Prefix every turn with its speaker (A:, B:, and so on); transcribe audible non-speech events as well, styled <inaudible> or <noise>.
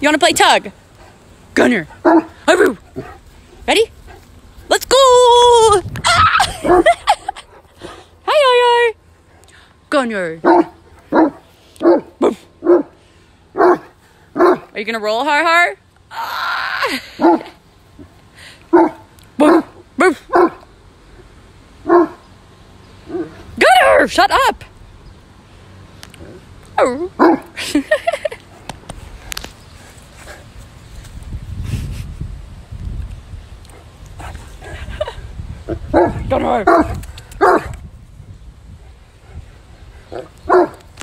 A: You want to play tug? Gunner. Aroo. Ready? Let's go! Ah! <laughs> Hi, yo Gunner. Are you gonna roll, har har? Ah! Gunner, shut up! Oh. <laughs> Don't know.